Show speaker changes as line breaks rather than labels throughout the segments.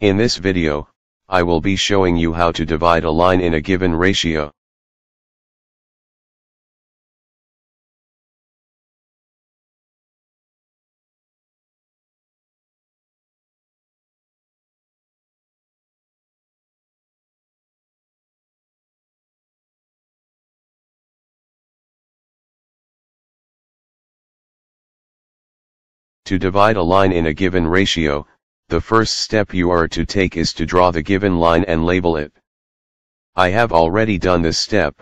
In this video, I will be showing you how to divide a line in a given ratio. To divide a line in a given ratio, the first step you are to take is to draw the given line and label it. I have already done this step.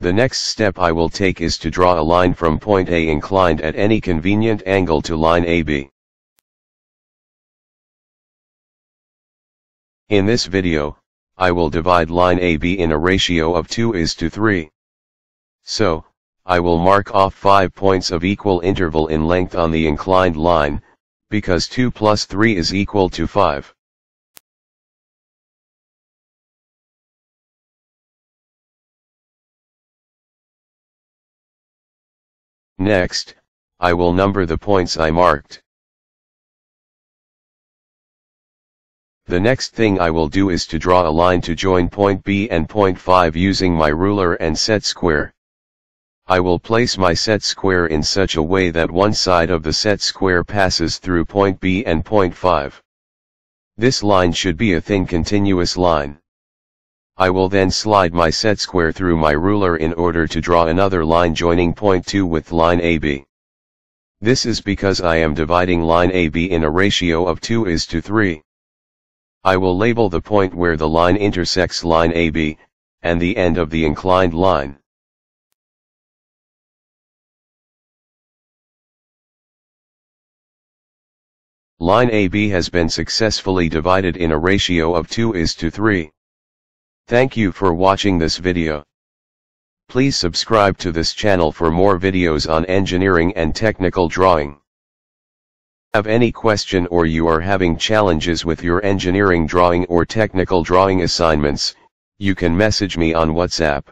The next step I will take is to draw a line from point A inclined at any convenient angle to line AB. In this video, I will divide line AB in a ratio of 2 is to 3. So, I will mark off 5 points of equal interval in length on the inclined line, because 2 plus 3 is equal to 5. Next, I will number the points I marked. The next thing I will do is to draw a line to join point B and point 5 using my ruler and set square. I will place my set square in such a way that one side of the set square passes through point B and point 5. This line should be a thin continuous line. I will then slide my set square through my ruler in order to draw another line joining point 2 with line AB. This is because I am dividing line AB in a ratio of 2 is to 3. I will label the point where the line intersects line AB, and the end of the inclined line. Line AB has been successfully divided in a ratio of 2 is to 3. Thank you for watching this video. Please subscribe to this channel for more videos on engineering and technical drawing. Have any question or you are having challenges with your engineering drawing or technical drawing assignments, you can message me on WhatsApp.